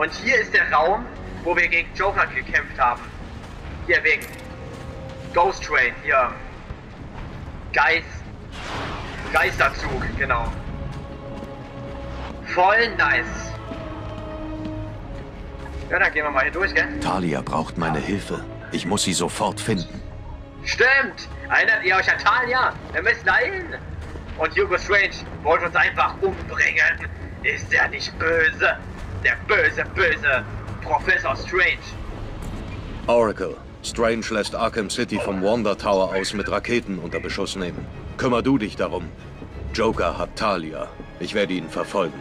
Und hier ist der Raum, wo wir gegen Joker gekämpft haben. Hier wegen Ghost Train, hier. Geist. Geisterzug, genau. Voll nice. Ja, dann gehen wir mal hier durch, gell? Talia braucht meine Hilfe. Ich muss sie sofort finden. Stimmt! Erinnert ihr euch an Talia? Wir müssen da hin! Und Hugo Strange wollte uns einfach umbringen. Ist er nicht böse? Der böse, böse Professor Strange. Oracle, Strange lässt Arkham City vom Wonder Tower aus mit Raketen unter Beschuss nehmen. Kümmer du dich darum. Joker hat Talia. Ich werde ihn verfolgen.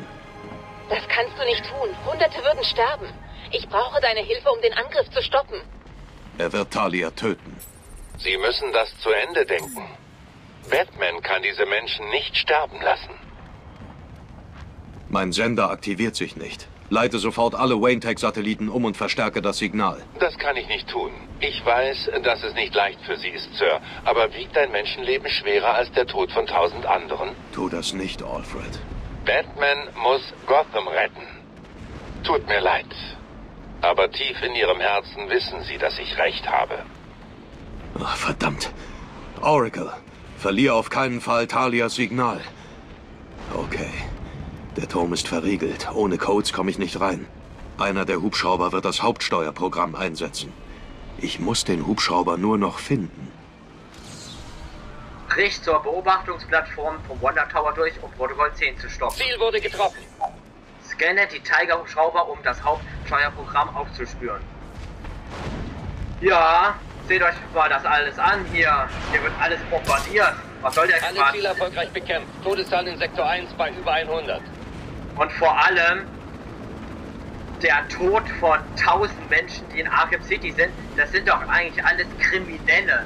Das kannst du nicht tun. Hunderte würden sterben. Ich brauche deine Hilfe, um den Angriff zu stoppen. Er wird Talia töten. Sie müssen das zu Ende denken. Batman kann diese Menschen nicht sterben lassen. Mein Sender aktiviert sich nicht. Leite sofort alle Wayne-Tech-Satelliten um und verstärke das Signal. Das kann ich nicht tun. Ich weiß, dass es nicht leicht für Sie ist, Sir. Aber wiegt ein Menschenleben schwerer als der Tod von tausend anderen? Tu das nicht, Alfred. Batman muss Gotham retten. Tut mir leid. Aber tief in Ihrem Herzen wissen Sie, dass ich recht habe. Ach, verdammt. Oracle, verliere auf keinen Fall Talias Signal. Okay. Der Turm ist verriegelt. Ohne Codes komme ich nicht rein. Einer der Hubschrauber wird das Hauptsteuerprogramm einsetzen. Ich muss den Hubschrauber nur noch finden. Brich zur Beobachtungsplattform vom Wonder Tower durch, um Protokoll 10 zu stoppen. Ziel wurde getroffen. Scanne die Tiger-Hubschrauber, um das Hauptsteuerprogramm aufzuspüren. Ja, seht euch mal das alles an hier. Hier wird alles bombardiert. Was soll der Alle? Ziele erfolgreich bekämpft. Todeszahlen in Sektor 1 bei über 100. Und vor allem der Tod von tausend Menschen, die in Arkham City sind, das sind doch eigentlich alles Kriminelle.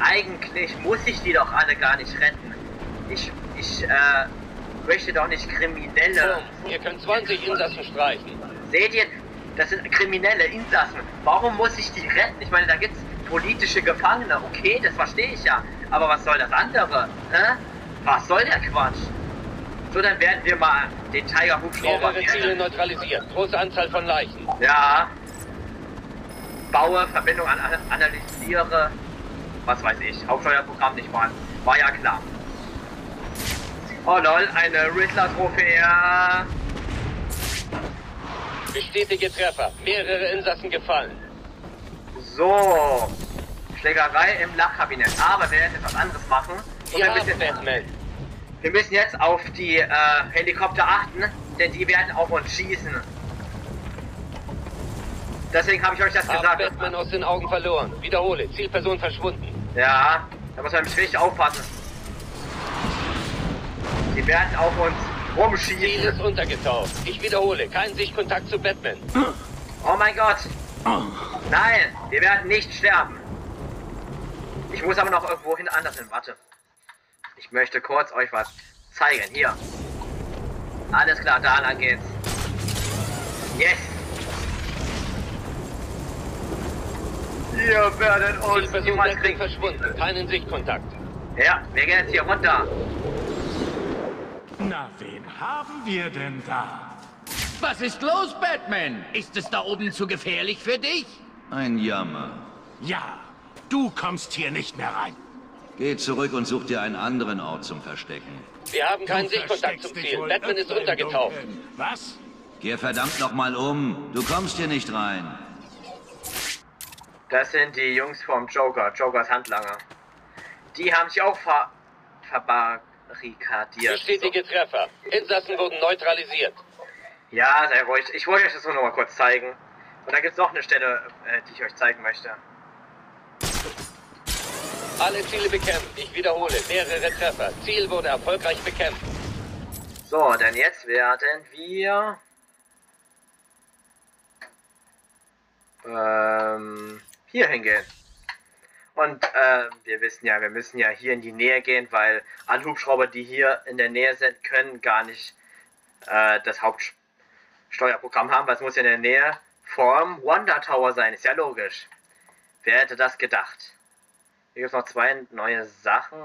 Eigentlich muss ich die doch alle gar nicht retten. Ich, ich, äh, möchte doch nicht Kriminelle. Ihr könnt 20 Insassen streichen. Seht ihr, das sind kriminelle Insassen. Warum muss ich die retten? Ich meine, da gibt's politische Gefangene. Okay, das verstehe ich ja. Aber was soll das andere? Hä? Was soll der Quatsch? So, dann werden wir mal den Tiger Hubschrauber Mehrere Ziele neutralisiert. Große Anzahl von Leichen. Ja. Baue, Verbindung an, analysiere. Was weiß ich. Hauptsteuerprogramm nicht mal. War ja klar. Oh lol, eine Riddler-Trophäe. Bestätige Treffer. Mehrere Insassen gefallen. So. Schlägerei im Lachkabinett. Aber wir werden jetzt was anderes machen. Und Ja, wir, müssen, Batman. Wir müssen jetzt auf die äh, Helikopter achten, denn die werden auf uns schießen. Deswegen habe ich euch das Haben gesagt. Batman aus den Augen verloren. Wiederhole. Zielperson verschwunden. Ja, da muss man richtig aufpassen. Die werden auf uns Ziel rumschießen. ist untergetaucht. Ich wiederhole. Kein Sichtkontakt zu Batman. Oh mein Gott. Nein, wir werden nicht sterben. Ich muss aber noch irgendwo hin anders hin. Warte. Ich möchte kurz euch was zeigen. Hier. Alles klar, da lang geht's. Yes. Wir werden uns Zielperson niemals kriegen. verschwunden. Keinen Sichtkontakt. Ja, wir gehen jetzt hier runter. Na, wen haben wir denn da? Was ist los, Batman? Ist es da oben zu gefährlich für dich? Ein Jammer. Ja, du kommst hier nicht mehr rein. Geh zurück und such dir einen anderen Ort zum Verstecken. Wir haben keinen Du Sichtkontakt zum Ziel. Batman ist untergetaucht. Was? Geh verdammt noch mal um. Du kommst hier nicht rein. Das sind die Jungs vom Joker, Jokers Handlanger. Die haben sich auch ver verbarrikadiert. Bestätige Treffer. Insassen wurden neutralisiert. Ja, sei ruhig. Ich wollte euch das nur noch mal kurz zeigen. Und da gibt es noch eine Stelle, äh, die ich euch zeigen möchte. Alle Ziele bekämpft. Ich wiederhole. Mehrere Treffer. Ziel wurde erfolgreich bekämpft. So, denn jetzt werden wir... Ähm, hier hingehen. Und äh, wir wissen ja, wir müssen ja hier in die Nähe gehen, weil alle Hubschrauber, die hier in der Nähe sind, können gar nicht äh, das Hauptsteuerprogramm haben, weil es muss ja in der Nähe vom Wonder Tower sein. Ist ja logisch. Wer hätte das gedacht? Hier gibt es noch zwei neue Sachen,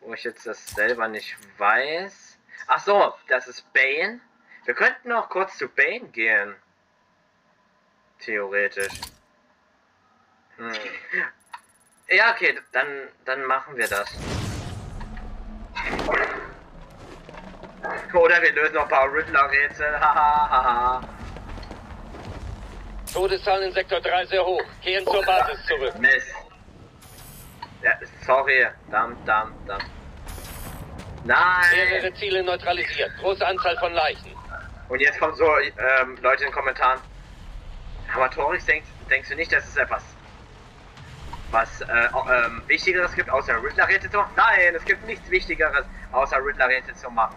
wo ich jetzt das selber nicht weiß. Ach so, das ist Bane. Wir könnten noch kurz zu Bane gehen. Theoretisch. Hm. Ja, okay, dann, dann machen wir das. Oder wir lösen noch ein paar Riddler-Rätsel. Hahaha. Todeszahlen in Sektor 3 sehr hoch. Kehren zur Basis zurück. Mist. Sorry. Dam, dam, dam. Nein! Mehrere Ziele neutralisiert. Große Anzahl von Leichen. Und jetzt kommen so ähm, Leute in den Kommentaren. Amatorix, denkst, denkst du nicht, dass es etwas was äh, ähm, Wichtigeres gibt, außer Riddler-Rätsel zu machen? Nein, es gibt nichts Wichtigeres, außer Riddler-Rätsel zu machen.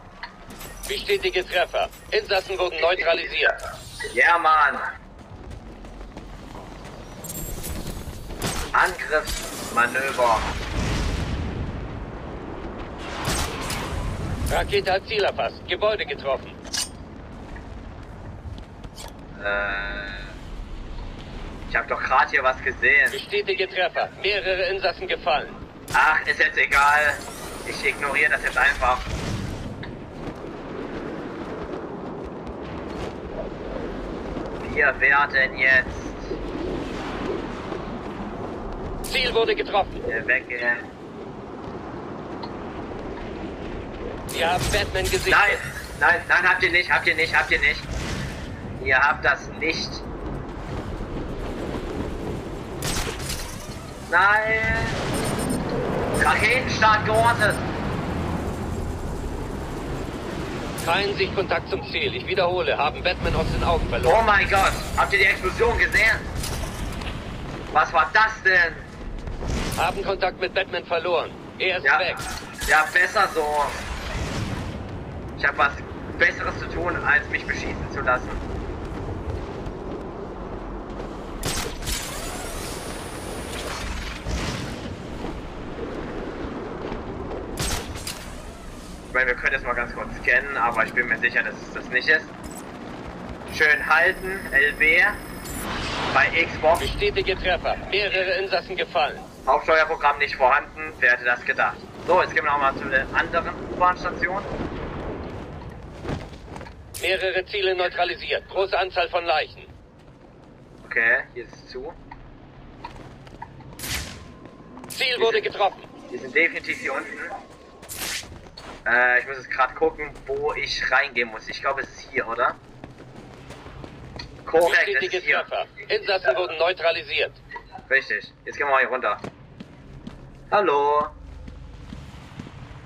Bestätige Treffer. Insassen wurden neutralisiert. Ja, Mann. Angriffsmanöver. Rakete hat Ziel erfasst. Gebäude getroffen. Äh, ich habe doch gerade hier was gesehen. Bestätige Treffer. Mehrere Insassen gefallen. Ach, ist jetzt egal. Ich ignoriere das jetzt einfach. Wir werden jetzt Ziel wurde getroffen. äh, weggehen. Sie haben Batman gesichtet. Nein, nein, nein, habt ihr nicht, habt ihr nicht, habt ihr nicht. Ihr habt das nicht. Nein. Raketenstart geortet. Kein Sichtkontakt zum Ziel. Ich wiederhole, haben Batman aus den Augen Oh verloren. mein Gott, habt ihr die Explosion gesehen? Was war das denn? Haben Kontakt mit Batman verloren. Er ist Ja, weg. ja, besser so. Ich habe was Besseres zu tun, als mich beschießen zu lassen. Ich meine, wir können jetzt mal ganz kurz scannen, aber ich bin mir sicher, dass es das nicht ist. Schön halten, LB. Bei Xbox. Bestätige Treffer. Mehrere Insassen gefallen. Hauptsteuerprogramm nicht vorhanden, wer hätte das gedacht? So, jetzt gehen wir nochmal zu der anderen U-Bahn-Station. Mehrere Ziele neutralisiert. Große Anzahl von Leichen. Okay, hier ist es zu. Ziel wurde getroffen. Die sind definitiv hier unten. Äh, ich muss jetzt gerade gucken, wo ich reingehen muss. Ich glaube, es ist hier, oder? Korrekt, es ist hier. Treffer. Insassen wurden neutralisiert. Richtig. Jetzt gehen wir mal hier runter. Hallo.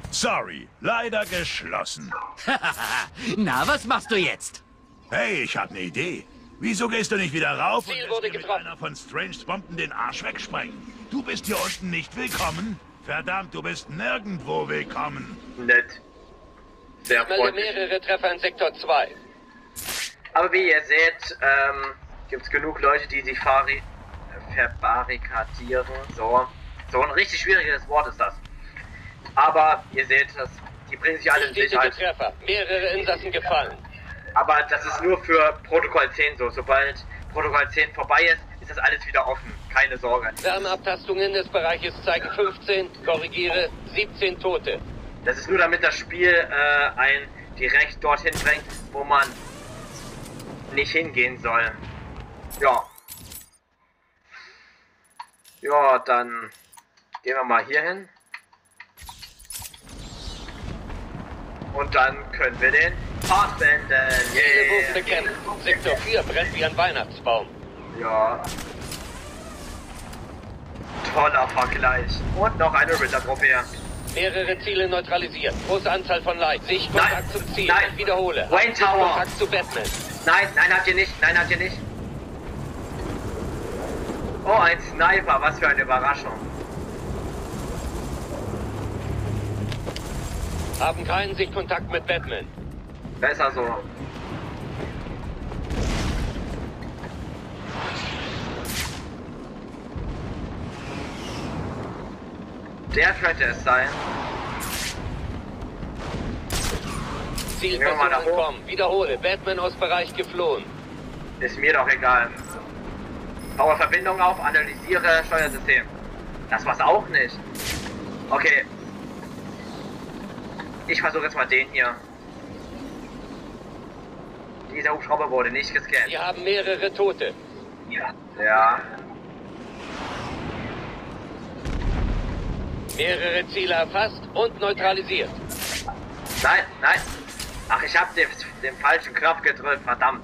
Sorry, leider geschlossen. Na, was machst du jetzt? Hey, ich habe eine Idee. Wieso gehst du nicht wieder rauf und Ziel lässt wurde dir mit einer von Strange Bomben den Arsch wegsprengen? Du bist hier unten nicht willkommen. Verdammt, du bist nirgendwo willkommen. Nett. Sehr Ich melde freundlich. mehrere Treffer in Sektor 2. Aber wie ihr seht, ähm, gibt es genug Leute, die sich fari verbarrikadieren. So. So ein richtig schwieriges Wort ist das. Aber ihr seht, das, die bringen sich alle in Sicherheit. Treffer. Mehrere Insassen gefallen. Aber das ist nur für Protokoll 10 so. Sobald Protokoll 10 vorbei ist, ist das alles wieder offen. Keine Sorge. Wärmeabtastungen des Bereiches zeigen 15, korrigiere, 17 Tote. Das ist nur damit das Spiel äh, einen direkt dorthin bringt, wo man nicht hingehen soll. Ja. Ja, dann gehen wir mal hier hin. Und dann können wir den Part wurden Yeah. bekämpft. Sektor 4 brennt wie ein Weihnachtsbaum. Ja. Toller Vergleich. Und noch eine Ritter-Trophäe. Mehrere Ziele neutralisiert. Große Anzahl von Leid. Sichtkontakt Nein. zum Ziel. Nein. Ich wiederhole. Wayne Tower. Kontakt zu Batman. Nein, nein, habt ihr nicht. Nein, habt ihr nicht. Oh, ein Sniper. Was für eine Überraschung. Haben keinen Sichtkontakt mit Batman. Besser so. Der könnte es sein. Ziel Gehen wir mal nach versuchen oben. kommen. Wiederhole. Batman aus Bereich geflohen. Ist mir doch egal. Baue Verbindung auf, analysiere Steuersystem. Das war's auch nicht. Okay. Ich versuche jetzt mal den hier. Dieser Hubschrauber wurde nicht gescannt. Wir haben mehrere Tote. Ja. Mehrere Ziele erfasst und neutralisiert. Nein, nein. Ach, ich habe den, den falschen Knopf gedrückt, verdammt.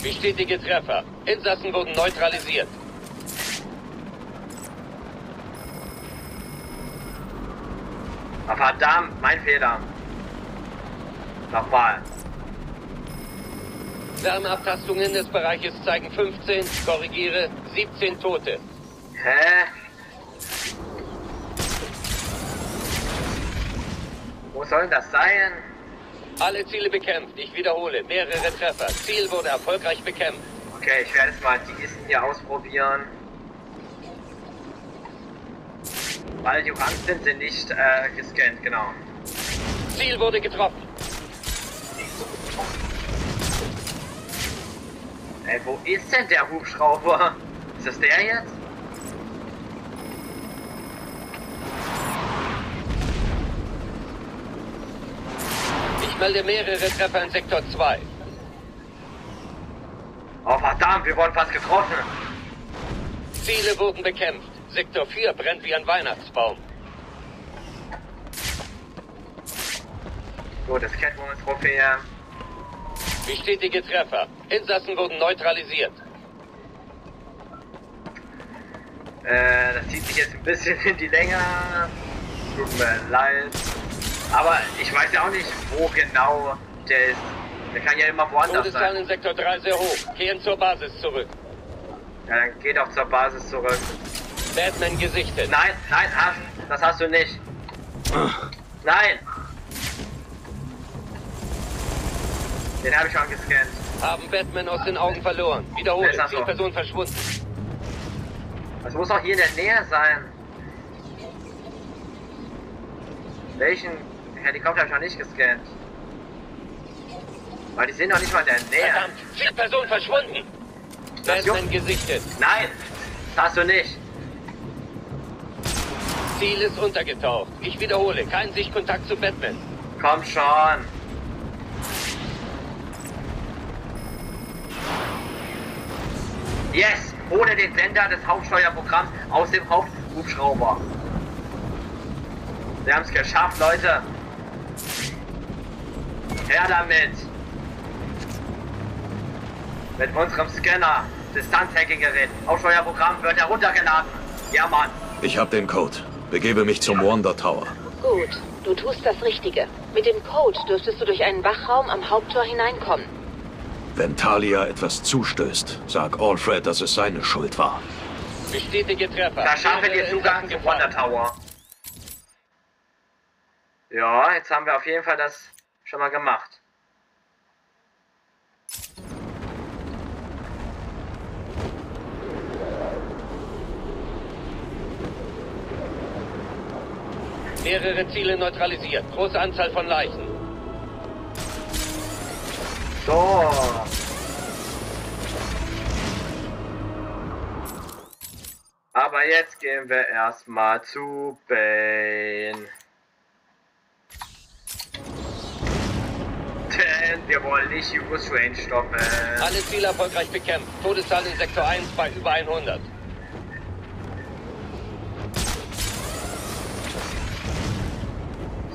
Bestätige Treffer. Insassen wurden neutralisiert. Ah, verdammt, mein Fehler. Nochmal. Wärmeabtastungen des Bereiches zeigen 15, korrigiere, 17 Tote. Hä? Wo soll das sein? Alle Ziele bekämpft. Ich wiederhole, mehrere Treffer. Ziel wurde erfolgreich bekämpft. Okay, ich werde jetzt mal die Kisten hier ausprobieren. Weil die sind, sind nicht äh, gescannt, genau. Ziel wurde getroffen. Ey, wo ist denn der Hubschrauber? Ist das der jetzt? Ich melde mehrere Treffer in Sektor 2. Oh verdammt, wir wurden fast getroffen. Ziele wurden bekämpft. Sektor 4 brennt wie ein Weihnachtsbaum. Gut, das Catwoman-Trophäe. Bestätige Treffer. Insassen wurden neutralisiert. Äh, das zieht sich jetzt ein bisschen in die Länge. Tut mir leid. Aber ich weiß ja auch nicht, wo genau der ist. Der kann ja immer woanders Todeszahlen sein. in Sektor 3 sehr hoch. Kehren zur Basis zurück. Ja, dann geh doch zur Basis zurück. Batman gesichtet. Nein, nein, hast, das hast du nicht. Nein. Den habe ich schon gescannt. Haben Batman aus den Augen verloren. Wiederhole, Ist das so? Zielperson verschwunden. Das muss auch hier in der Nähe sein. Welchen Helikopter habe ich noch nicht gescannt? Weil die sind noch nicht mal in der Nähe. Verdammt, Zielperson verschwunden. Das Batman gesichtet. Nein, das hast du nicht. Ziel ist untergetaucht. Ich wiederhole, kein Sichtkontakt zu Batman. Komm schon. Yes, hole den Sender des Hauptsteuerprogramms aus dem Haupthubschrauber. Wir haben es geschafft, Leute. Her damit. Mit unserem Scanner, Distanzhacking-Gerät. Hauptsteuerprogramm wird heruntergeladen. Ja, Mann. Ich habe den Code. Begebe mich zum Wonder Tower. Gut, du tust das Richtige. Mit dem Code dürftest du durch einen Wachraum am Haupttor hineinkommen. Wenn Talia etwas zustößt, sag Alfred, dass es seine Schuld war. Bestätige Treffer. Da schaffen wir Zugang zum Wonder. Tower. Ja, jetzt haben wir auf jeden Fall das schon mal gemacht. Mehrere Ziele neutralisiert. Große Anzahl von Leichen. So. Aber jetzt gehen wir erstmal zu Bane. Denn wir wollen nicht Strange stoppen. Alle Ziele erfolgreich bekämpft. Todeszahl in Sektor 1 bei über 100.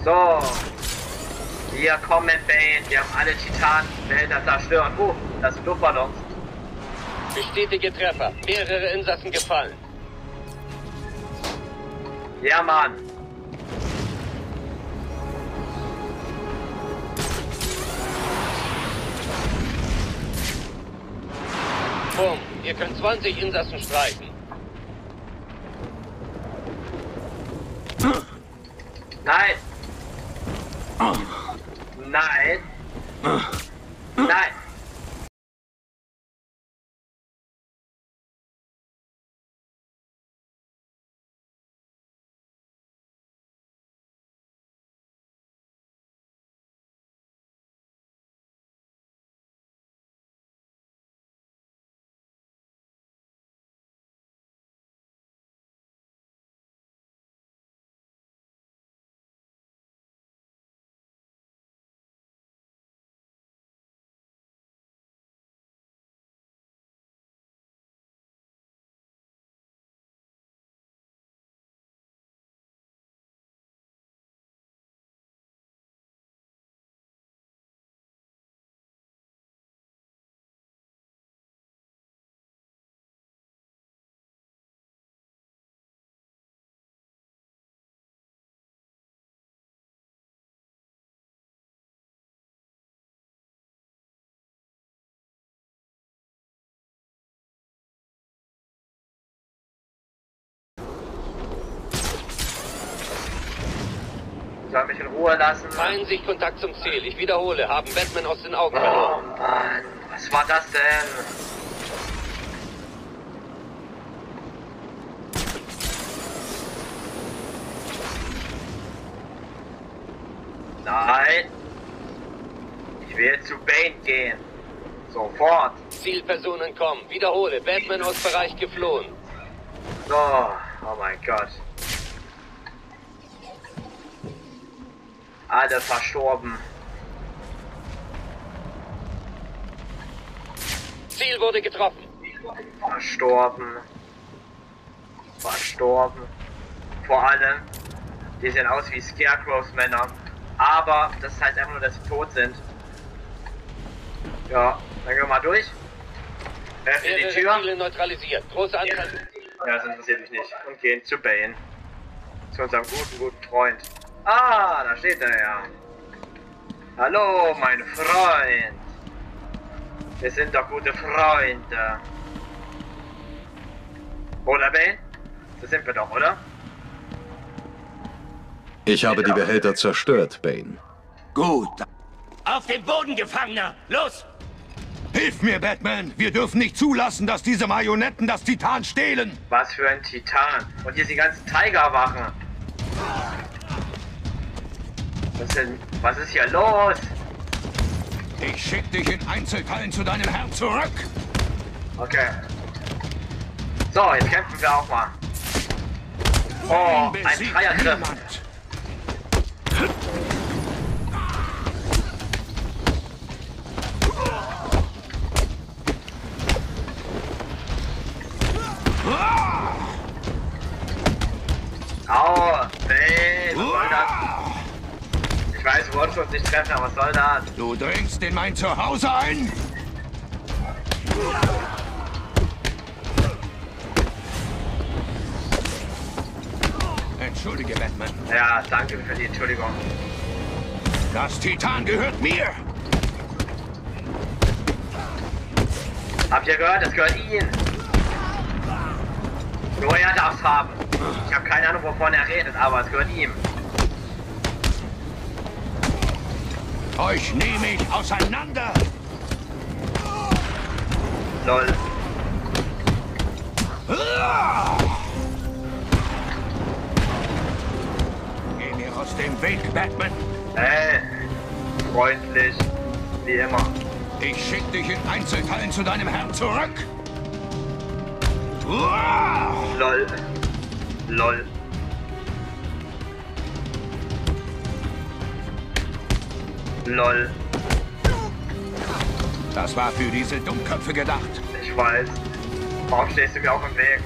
So. Wir kommen, Bane. Wir haben alle Titanenwälder zerstört. Oh, das sind Luftballons. Bestätige Treffer. Mehrere Insassen gefallen. Ja, Mann. Bumm. Ihr könnt 20 Insassen streichen. Nein. Nein. Nein. Soll mich in Ruhe lassen? Kein Sichtkontakt zum Ziel. Ich wiederhole, haben Batman aus den Augen Oh verloren. Mann, was war das denn? Nein. Ich will zu Bane gehen. Sofort. Zielpersonen kommen. Wiederhole, Batman aus Bereich geflohen. So, oh mein Gott. Alle verstorben. Ziel wurde getroffen. Verstorben. Verstorben. Vor allem, die sehen aus wie Scarecrows Männer. Aber das heißt einfach nur, dass sie tot sind. Ja, dann gehen wir mal durch. Öffnen die Tür. Ziele neutralisiert. Große Anzahl. Ja, das interessiert mich nicht. Und gehen zu Bane. Zu unserem guten, guten Freund. Ah, da steht er ja. Hallo, mein Freund. Wir sind doch gute Freunde. Oder, Bane? Das sind wir doch, oder? Ich habe die Behälter zerstört, Bane. Gut. Auf den Boden, Gefangener! Los! Hilf mir, Batman. Wir dürfen nicht zulassen, dass diese Marionetten das Titan stehlen. Was für ein Titan. Und hier sind die ganzen Tigerwachen. Was, denn, was ist hier los? Ich schick dich in Einzelteilen zu deinem Herrn zurück. Okay. So, jetzt kämpfen wir auch mal. Oh, ein Dreiergriff. niemand. Au, nee, was soll das? Ich weiß, Aber was soll das? Du dringst in mein Zuhause ein? Entschuldige, Batman. Ja, danke für die Entschuldigung. Das Titan gehört mir. Habt ihr gehört? Das gehört ihm. Nur er darf's haben. Ich habe keine Ahnung, wovon er redet, aber es gehört ihm. Euch nehme ich auseinander. Lol. Geh mir aus dem Weg, Batman. Hey, freundlich, wie immer. Ich schick dich in Einzelteilen zu deinem Herrn zurück. Lol. Lol. Lol. Das war für diese Dummköpfe gedacht. Ich weiß. Warum stehst du mir auf dem Weg?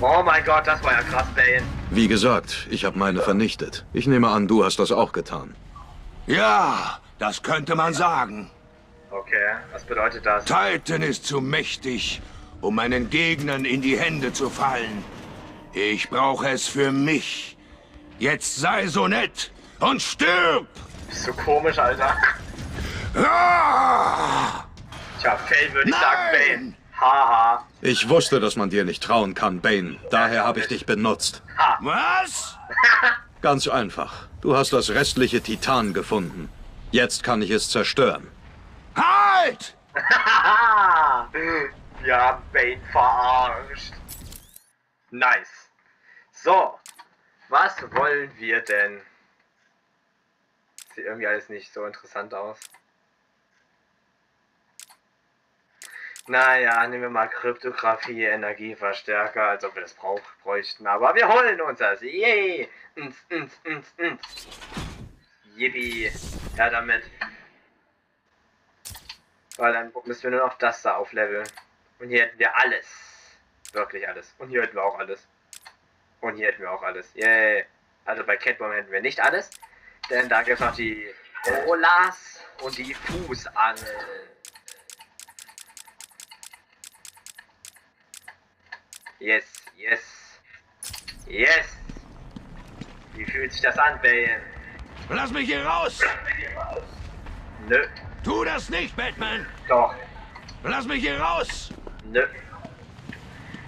Oh mein Gott, das war ja krass, Bane. Wie gesagt, ich habe meine vernichtet. Ich nehme an, du hast das auch getan. Ja, das könnte man sagen. Okay, was bedeutet das? Titan ist zu mächtig, um meinen Gegnern in die Hände zu fallen. Ich brauche es für mich. Jetzt sei so nett und stirb! Bist du komisch, Alter? Ah! Tja, Fail würde ich Nein! sagen, Bane. Haha. Ich wusste, dass man dir nicht trauen kann, Bane. Daher habe ich dich benutzt. Was? Ganz einfach. Du hast das restliche Titan gefunden. Jetzt kann ich es zerstören. Halt! Wir haben Bane verarscht. Nice. So. Was wollen wir denn? Sieht irgendwie alles nicht so interessant aus. Naja, nehmen wir mal Kryptographie, Energieverstärker, als ob wir das brauch bräuchten. Aber wir holen uns das. Yay! Ins, ins, ins, ins. Yippie. Ja, damit. Weil dann müssen wir nur noch das da aufleveln. Und hier hätten wir alles. Wirklich alles. Und hier hätten wir auch alles. Und hier hätten wir auch alles. Yay. Also bei Catwoman hätten wir nicht alles. Denn da gibt es noch die Olas und die Fußangel. Yes, yes. Yes. Wie fühlt sich das an, Bane? Lass mich hier raus! Nö. Tu das nicht, Batman! Doch. Lass mich hier raus! Nö.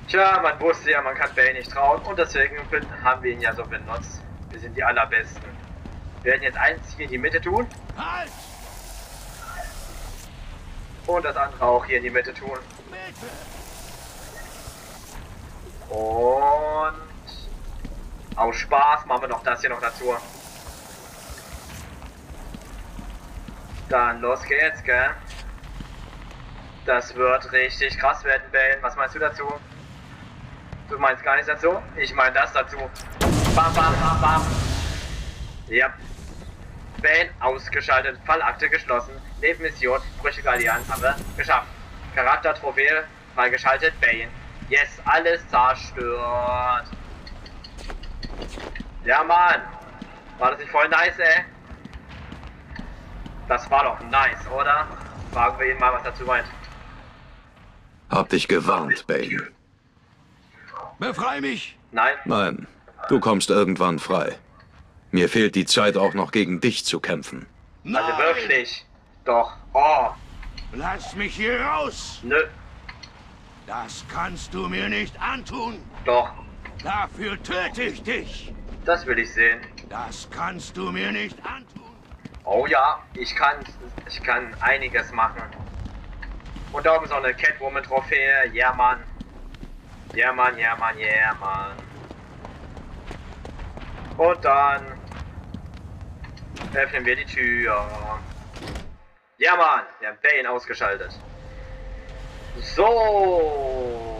Tja, man wusste ja, man kann Bane nicht trauen und deswegen haben wir ihn ja so benutzt. Wir sind die allerbesten. Wir werden jetzt eins hier in die Mitte tun Halt! und das andere auch hier in die Mitte tun. Und aus Spaß machen wir noch das hier noch dazu. Dann los geht's, gell? Das wird richtig krass werden, Bane. Was meinst du dazu? Du meinst gar nichts dazu? Ich meine das dazu. Bam, bam, bam, bam. Ja. Bane ausgeschaltet. Fallakte geschlossen. Nebenmission. Brüchige Allianz haben wir geschafft. Charakter Trophäe freigeschaltet. Bane. Yes, alles zerstört. Ja, Mann. War das nicht voll nice, ey? Das war doch nice, oder? Fragen wir ihn mal, was dazu meint. Hab dich gewarnt, Bane. Befrei mich! Nein? Nein, du kommst irgendwann frei. Mir fehlt die Zeit auch noch gegen dich zu kämpfen. Nein! Also wirklich. Doch. Oh. Lass mich hier raus! Nö. Das kannst du mir nicht antun! Doch. Dafür töte ich dich! Das will ich sehen. Das kannst du mir nicht antun! Oh ja, ich kann, ich kann einiges machen. Und da oben so eine Catwoman-Trophäe. Ja, Mann. Ja, Mann, ja, Mann, ja, Mann. Und dann öffnen wir die Tür. Ja, Mann. Wir haben Bane ausgeschaltet. So.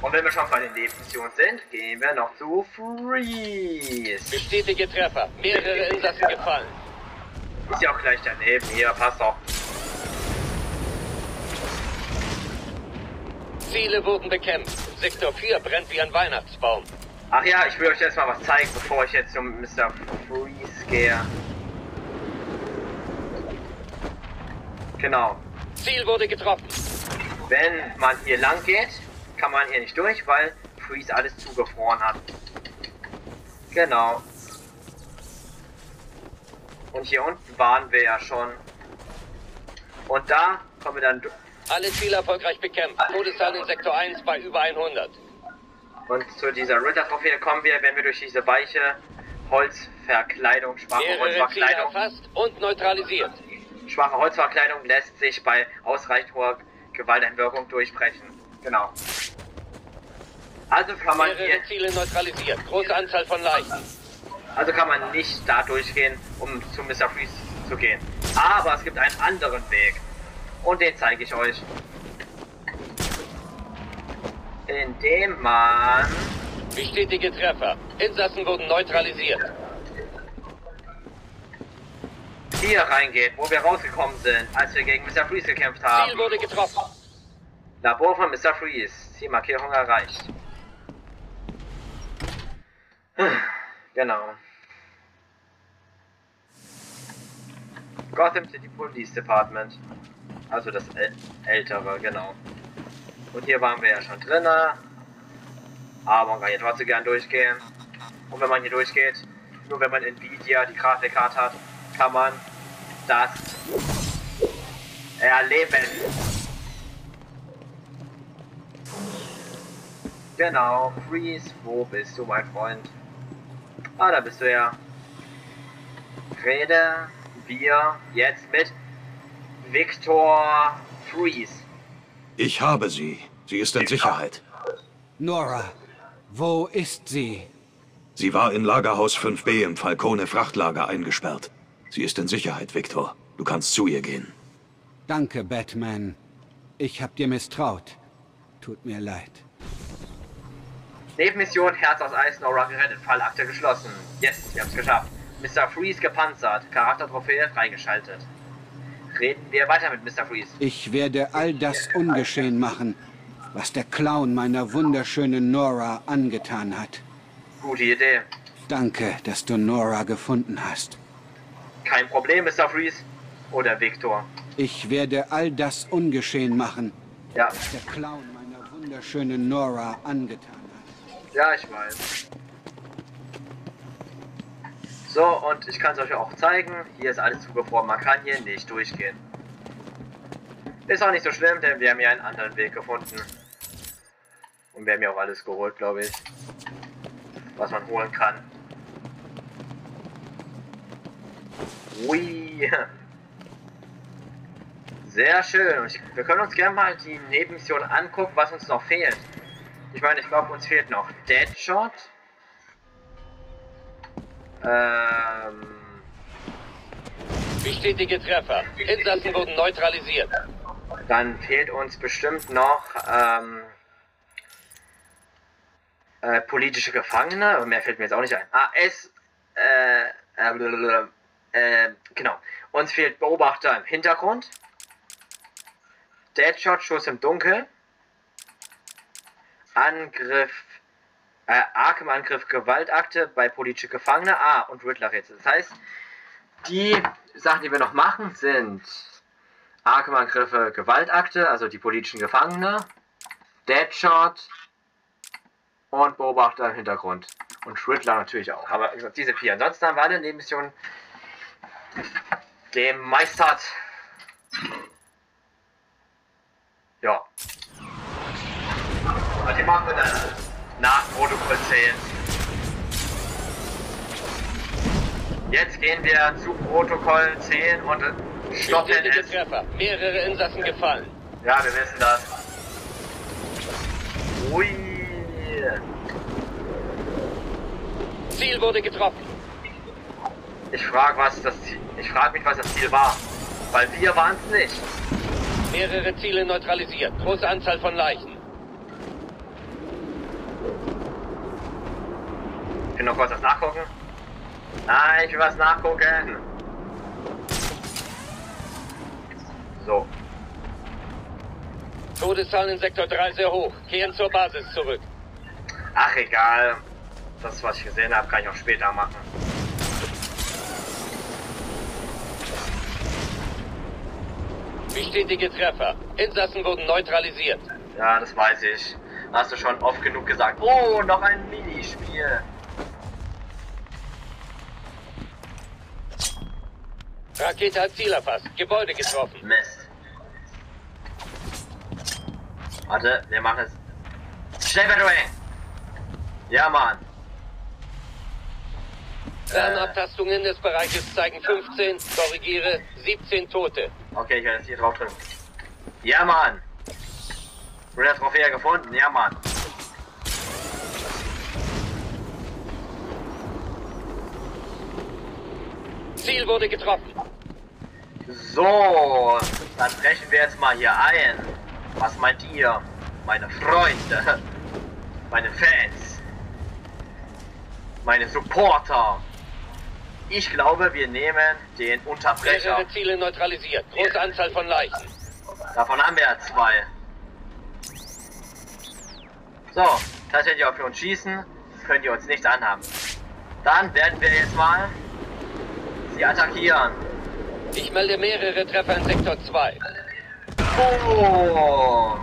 Und wenn wir schon bei den Nebenmissionen sind, gehen wir noch zu Freeze. Bestätige Treffer. Mehrere Insassen gefallen. Ist ja auch gleich daneben. Hier, passt doch. Ziele wurden bekämpft. Sektor 4 brennt wie ein Weihnachtsbaum. Ach ja, ich will euch erstmal was zeigen, bevor ich jetzt zum Mr. Freeze gehe. Genau. Ziel wurde getroffen. Wenn man hier lang geht, kann man hier nicht durch, weil Freeze alles zugefroren hat. Genau. Und hier unten waren wir ja schon. Und da kommen wir dann durch. Alle Ziele erfolgreich bekämpft. Todeszahl in Sektor 1 bei über 100. Und zu dieser Ritter-Trophäe kommen wir, wenn wir durch diese weiche Holzverkleidung, schwache Mehrere Ziele Holzverkleidung. erfasst und neutralisiert. Schwache Holzverkleidung lässt sich bei ausreichend hoher Gewalteinwirkung durchbrechen. Genau. Also kann man hier, Mehrere Ziele neutralisiert. Große Anzahl von Leichen. also kann man nicht da durchgehen, um zu Mr. Freeze zu gehen. Aber es gibt einen anderen Weg. Und den zeige ich euch. Indem man Bestätige Treffer. Insassen wurden neutralisiert. hier reingeht, wo wir rausgekommen sind, als wir gegen Mr. Freeze gekämpft haben. Ziel wurde getroffen. Labor von Mr. Freeze. Zielmarkierung erreicht. Genau. Gotham City Police Department. Also das äl ältere, genau. Und hier waren wir ja schon drinne. Aber man kann hier trotzdem gern durchgehen. Und wenn man hier durchgeht, nur wenn man Nvidia die Grafikkarte hat, kann man das erleben. Genau, Freeze, wo bist du, mein Freund? Ah, da bist du ja. Rede wir jetzt mit Victor Freeze. Ich habe sie. Sie ist in Sicherheit. Nora, wo ist sie? Sie war in Lagerhaus 5b im Falcone Frachtlager eingesperrt. Sie ist in Sicherheit, Victor. Du kannst zu ihr gehen. Danke, Batman. Ich hab dir misstraut. Tut mir leid. Nebenmission Herz aus Eis, Nora gerettet, Fallakte geschlossen. Yes, wir haben's geschafft. Mr. Freeze gepanzert, Charaktertrophäe freigeschaltet. Reden wir weiter mit Mr. Freeze. Ich werde all das ungeschehen machen, was der Clown meiner wunderschönen Nora angetan hat. Gute Idee. Danke, dass du Nora gefunden hast. Kein Problem, Mr. Freeze. Oder Victor. Ich werde all das ungeschehen machen, Ja, was der Clown meiner wunderschönen Nora angetan hat. ja, ich weiß. So, und ich kann es euch auch zeigen. Hier ist alles zugefroren. Man kann hier nicht durchgehen. Ist auch nicht so schlimm, denn wir haben hier einen anderen Weg gefunden. Und wir haben ja auch alles geholt, glaube ich. Was man holen kann. Ui. Sehr schön. Ich, wir können uns gerne mal die Nebenmission angucken, was uns noch fehlt. Ich meine, ich glaube, uns fehlt noch Deadshot. Ähm. Bestätige Treffer. Insassen wurden neutralisiert. Dann fehlt uns bestimmt noch ähm, äh, politische Gefangene. Mehr fällt mir jetzt auch nicht ein. Ah, es. Äh, äh, äh, genau. Uns fehlt Beobachter im Hintergrund. Deadshot, Schuss im Dunkeln. Angriff, äh, Arkham-Angriff, Gewaltakte bei politische Gefangene. Ah, und Riddler-Rätsel. Das heißt, die Sachen, die wir noch machen, sind Arkham-Angriffe, Gewaltakte, also die politischen Gefangene, Deadshot und Beobachter im Hintergrund. Und Riddler natürlich auch. Aber diese vier. Ansonsten haben wir alle Nebenmissionen gemeistert. Ja. Die machen wir dann nach Protokoll 10. Jetzt gehen wir zu Protokoll 10 und stoppen es. Treffer. Mehrere Insassen gefallen. Ja, wir wissen das. Ui. Ziel wurde getroffen. Ich frage, was das Ziel. Ich frage mich, was das Ziel war. Weil wir waren es nicht. Mehrere Ziele neutralisiert. Große Anzahl von Leichen. Ich will noch kurz was nachgucken. Nein, ich will was nachgucken. So. Todeszahlen in Sektor 3 sehr hoch. Kehren zur Basis zurück. Ach, egal. Das, was ich gesehen habe, kann ich auch später machen. Bestätige Treffer. Insassen wurden neutralisiert. Ja, das weiß ich. Hast du schon oft genug gesagt. Oh, noch ein Minispiel. Rakete hat Ziel erfasst. Gebäude getroffen. Mist. Warte, wir machen es. Schnell, Battery! Ja, Mann. Fernabtastungen des Bereiches zeigen 15, korrigiere, 17 Tote. Okay, ich werde jetzt hier drauf drücken. Ja, Mann. Wieder Trophäe gefunden. Ja, Mann. Ziel wurde getroffen. So, dann brechen wir jetzt mal hier ein. Was meint ihr, meine Freunde, meine Fans, meine Supporter? Ich glaube, wir nehmen den Unterbrecher. Mehrere Ziele neutralisiert. Große Anzahl von Leichen. Davon haben wir ja zwei. So, die auf uns schießen, können die uns nichts anhaben. Dann werden wir jetzt mal sie attackieren. Ich melde mehrere Treffer in Sektor 2. Oh.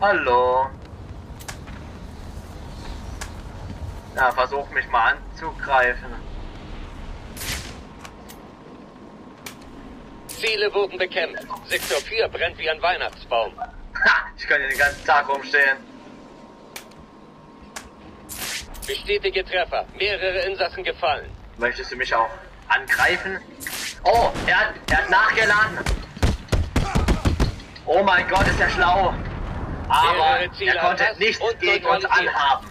Hallo. Ja, versuch mich mal anzugreifen. Ziele wurden bekämpft. Sektor 4 brennt wie ein Weihnachtsbaum. Ha, ich könnte den ganzen Tag rumstehen. Bestätige Treffer. Mehrere Insassen gefallen. Möchtest du mich auch angreifen? Oh, er hat, er hat nachgeladen. Oh mein Gott, ist er schlau. Aber er konnte nichts gegen uns anhaben.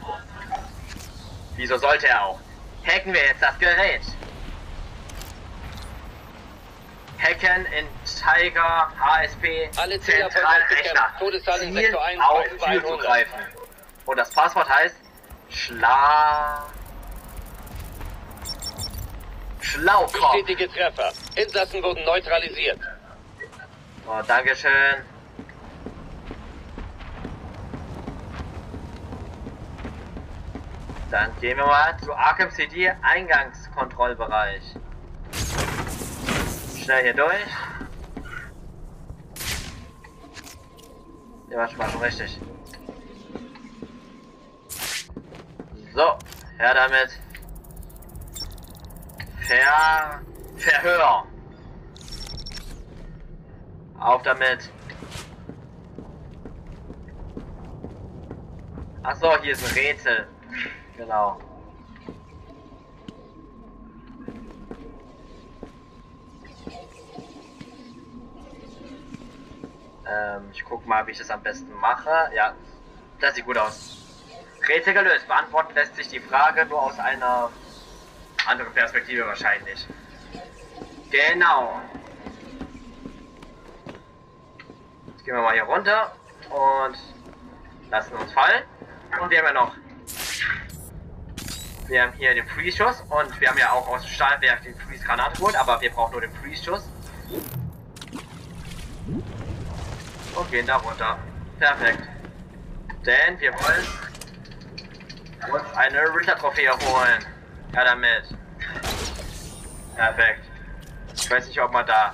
Wieso sollte er auch? Hacken wir jetzt das Gerät. Hacken in Tiger HSP Alle Zentralrechner. Ziel Sektor 1 auf bei über Ziel 100. zugreifen. Und das Passwort heißt Schla... Schlaukopf. Bestätige Treffer. Insassen wurden neutralisiert. Oh, Dankeschön. Dann gehen wir mal zu Arkham City Eingangskontrollbereich. Schnell hier durch. Ja, war schon richtig. So, her damit. Ver... Verhör. Auf damit. Achso, hier ist ein Rätsel. Genau. Ähm, ich guck mal, wie ich das am besten mache. Ja, das sieht gut aus. Rätsel gelöst. Beantworten lässt sich die Frage nur aus einer anderen Perspektive wahrscheinlich. Genau. Jetzt gehen wir mal hier runter und lassen uns fallen. Und wir haben ja noch. Wir haben hier den Freeze-Schuss und wir haben ja auch aus dem Stahlwerk den Freeze-Granate geholt, aber wir brauchen nur den Freeze-Schuss. Und gehen da runter. Perfekt. Denn wir wollen uns eine Ritter-Trophäe holen. Ja, damit. Perfekt. Ich weiß nicht, ob man da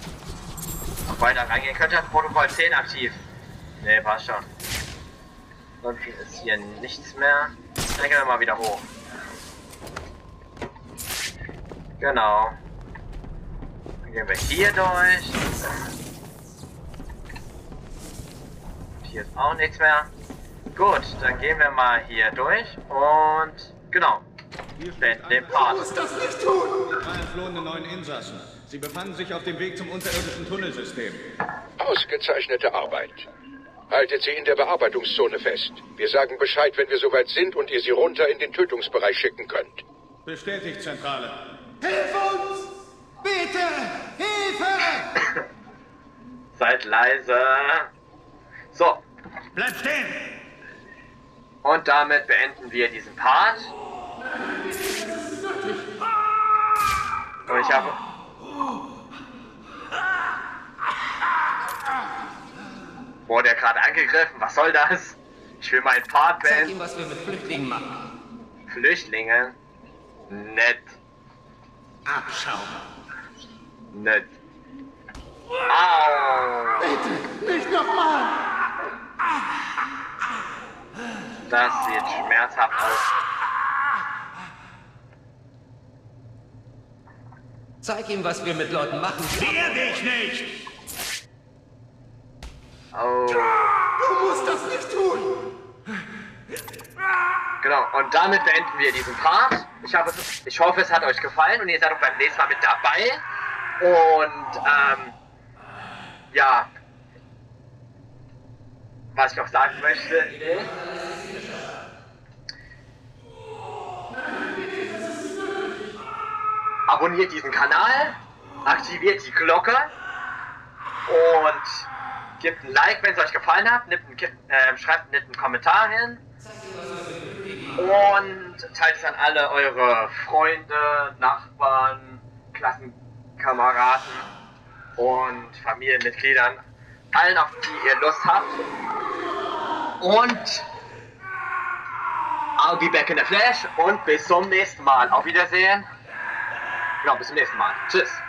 noch weiter reingehen könnte. Protokoll 10 aktiv. Ne, passt schon. Sonst ist hier nichts mehr. Dann gehen wir mal wieder hoch. Genau. Dann gehen wir hier durch. Und hier ist auch nichts mehr. Gut, dann gehen wir mal hier durch und genau. Den, den Part. das nicht tun! Drei entflohene neuen Insassen. Sie befanden sich auf dem Weg zum unterirdischen Tunnelsystem. Ausgezeichnete Arbeit. Haltet sie in der Bearbeitungszone fest. Wir sagen Bescheid, wenn wir soweit sind und ihr sie runter in den Tötungsbereich schicken könnt. Bestätigt, Zentrale. Hilf uns! Bitte! Hilfe! Seid leise. So. Bleib stehen! Und damit beenden wir diesen Part. Und ich habe... Wurde der gerade angegriffen? Was soll das? Ich will meinen Part Zeig beenden. ihm, was wir mit Flüchtlingen machen. Flüchtlinge? Nett. Abschaum. Nett. Au! Nicht nochmal! Das sieht schmerzhaft aus. Zeig ihm, was wir mit Leuten machen. Wehr dich nicht! Oh. Du musst das nicht tun! Genau, und damit beenden wir diesen Part. Ich, hoffe, es- ich hoffe, es hat euch gefallen und ihr seid auch beim nächsten Mal mit dabei. Und, ähm, ja. Was ich noch sagen möchte ist. Abonniert diesen Kanal, aktiviert die Glocke und gebt ein Like, wenn es euch gefallen hat. Ki- äh, schreibt einen netten Kommentar hin. Und teilt es an alle eure Freunde, Nachbarn, Klassenkameraden und Familienmitgliedern. Allen, auf die ihr Lust habt. Und I'll be back in the Flash und bis zum nächsten Mal. Auf Wiedersehen. Genau, bis zum nächsten Mal. Tschüss.